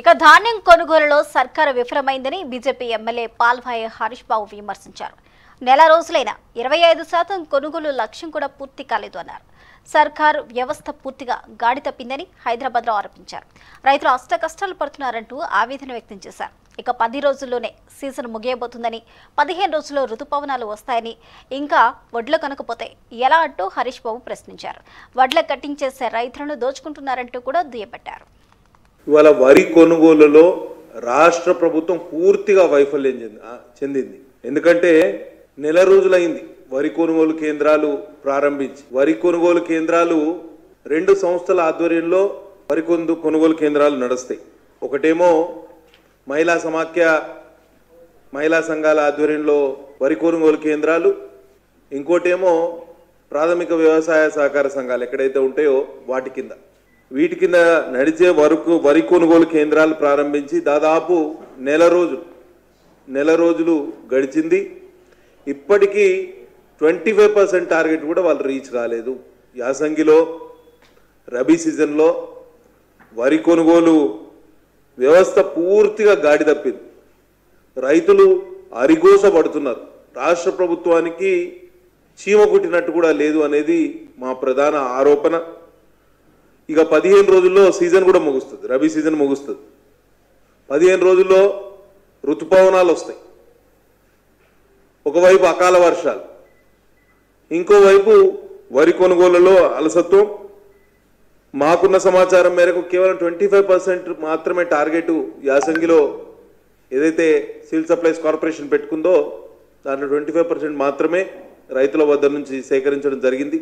ఇక ధాన్యం కొనుగోలులో సర్కారు విఫలమైందని బీజేపీ ఎమ్మెల్యే పాల్వాయి హరీష్ బాబు విమర్శించారు. నెల రోజులైన ఇరవై ఐదు శాతం కొనుగోలు లక్ష్యం కూడా పూర్తి కాలేదు అన్నారు. సర్కారు వ్యవస్థ పూర్తిగా గాడి తప్పిందని హైదరాబాద్లో ఆరోపించారు. రైతులు అష్ట కష్టాలు పడుతున్నారంటూ ఆవేదన వ్యక్తం చేశారు. ఇక పది రోజుల్లోనే సీజన్ ముగియబోతుందని పదిహేను రోజుల్లో రుతుపవనాలు వస్తాయని ఇంకా వడ్లు కనుకపోతే ఎలా అంటూ హరీష్ బాబు ప్రశ్నించారు. వడ్ల కట్టింగ్ చేసే రైతులను దోచుకుంటున్నారంటూ కూడా దుయ్యబట్టారు. ఇవాళ వరి కొనుగోలులో రాష్ట్ర ప్రభుత్వం పూర్తిగా వైఫల్యం చెంది చెందింది. ఎందుకంటే నెల రోజులైంది వరి కొనుగోలు కేంద్రాలు ప్రారంభించి. వరి కొనుగోలు కేంద్రాలు రెండు సంస్థల ఆధ్వర్యంలో వరి కొందు కొనుగోలు కేంద్రాలు నడుస్తాయి. ఒకటేమో మహిళా సమాఖ్య మహిళా సంఘాల ఆధ్వర్యంలో వరి కొనుగోలు కేంద్రాలు. ఇంకోటేమో ప్రాథమిక వ్యవసాయ సహకార సంఘాలు ఎక్కడైతే ఉంటాయో వాటి కింద. వీటి కింద నడిచే వరకు వరి కొనుగోలు కేంద్రాలు ప్రారంభించి దాదాపు నెల రోజులు నెల రోజులు గడిచింది. ఇప్పటికీ ట్వంటీ ఫైవ్ పర్సెంట్ టార్గెట్ కూడా వాళ్ళు రీచ్ కాలేదు. యాసంగిలో రబీ సీజన్లో వరి కొనుగోలు వ్యవస్థ పూర్తిగా గాడి తప్పింది. రైతులు అరిగోసపడుతున్నారు రాష్ట్ర ప్రభుత్వానికి చీమ కుట్టినట్టు కూడా లేదు అనేది మా ప్రధాన ఆరోపణ. ఇక పదిహేను రోజుల్లో సీజన్ కూడా ముగుస్తుంది రబీ సీజన్ ముగుస్తుంది. పదిహేను రోజుల్లో ఋతుపవనాలు వస్తాయి. ఒకవైపు అకాల వర్షాలు ఇంకోవైపు వరి కొనుగోలులో అలసత్వం. మాకున్న సమాచారం మేరకు కేవలం ట్వంటీ ఫైవ్ పర్సెంట్ మాత్రమే టార్గెట్ యాసంగిలో ఏదైతే సివిల్ సప్లైస్ కార్పొరేషన్ పెట్టుకుందో దాంట్లో ట్వంటీ ఫైవ్ పర్సెంట్ మాత్రమే రైతుల వద్ద నుంచి సేకరించడం జరిగింది.